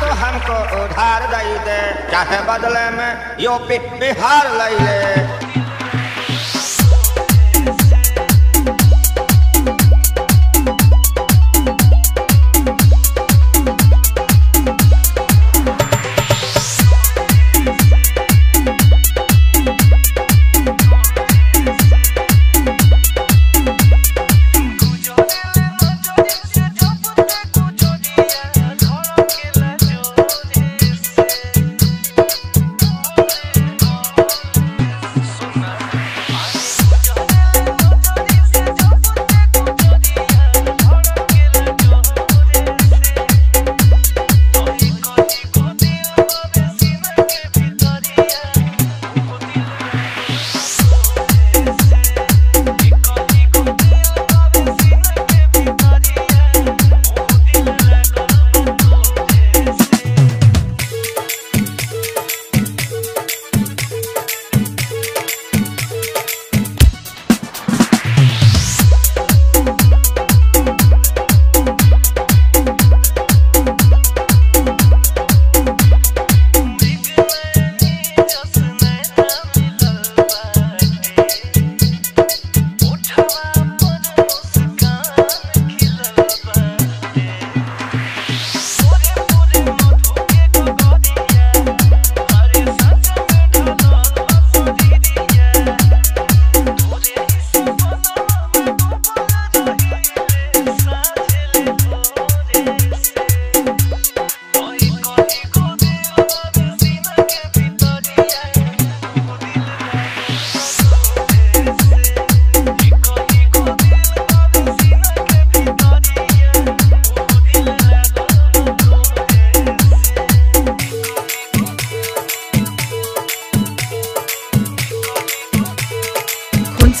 तो हमको उधार दई दे। चाहे बदले में यूपी बिहार लई ले।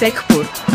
Sekpur.